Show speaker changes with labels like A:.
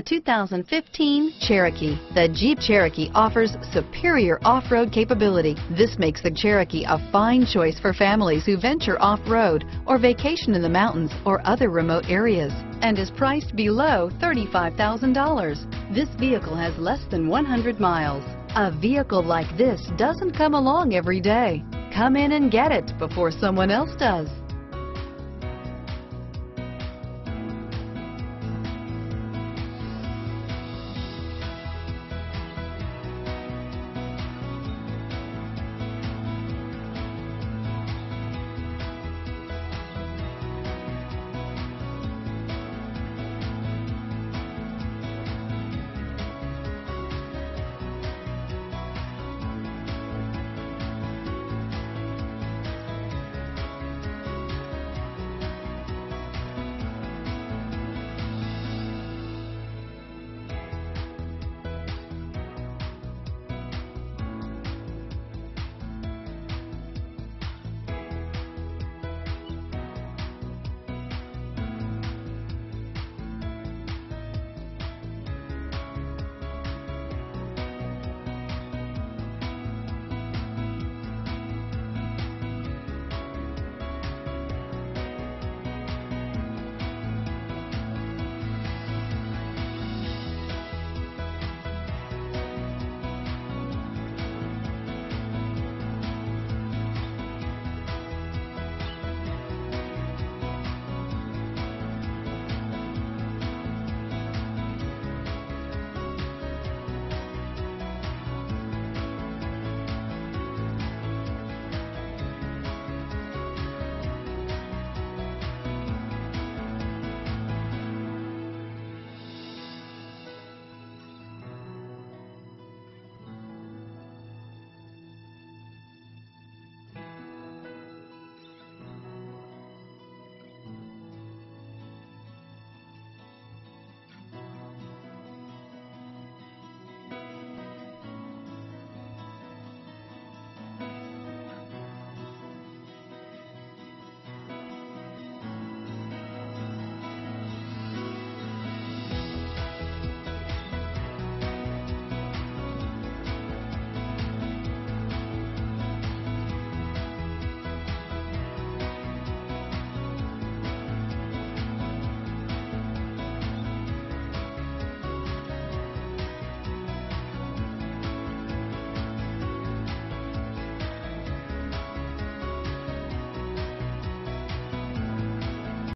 A: The 2015 Cherokee. The Jeep Cherokee offers superior off-road capability. This makes the Cherokee a fine choice for families who venture off-road or vacation in the mountains or other remote areas and is priced below $35,000. This vehicle has less than 100 miles. A vehicle like this doesn't come along every day. Come in and get it before someone else does.